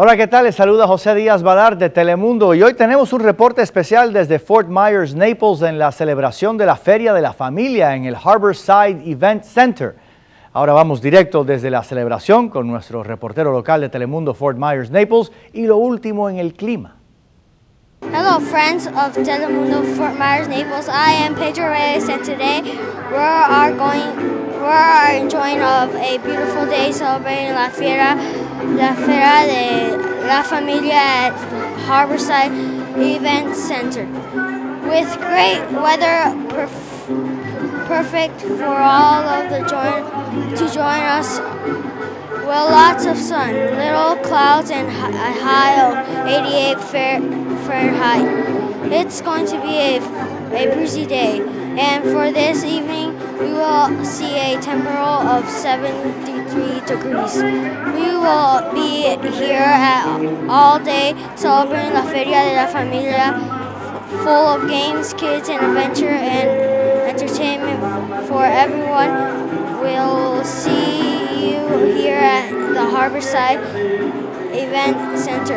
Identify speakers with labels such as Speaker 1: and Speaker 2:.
Speaker 1: Hola, ¿qué tal? Les saluda José Díaz Badar de Telemundo y hoy tenemos un reporte especial desde Fort Myers, Naples, en la celebración de la Feria de la Familia en el Harborside Event Center. Ahora vamos directo desde la celebración con nuestro reportero local de Telemundo Fort Myers, Naples y lo último en el clima.
Speaker 2: Hello, friends of Telemundo Fort Myers, Naples. I am Pedro Reyes, and today we are going, we are enjoying of a beautiful day celebrating La Fiera, La Fiera de la Familia at Harborside Event Center. With great weather, perf- perfect for all of the join to join us well, lots of sun, little clouds, and a high of 88 Fahrenheit. It's going to be a, a breezy day, and for this evening, we will see a temperature of 73 degrees. We will be here at all day celebrating La Feria de la Familia, full of games, kids, and adventure and entertainment for everyone. We'll see you here at the Harborside Event Center.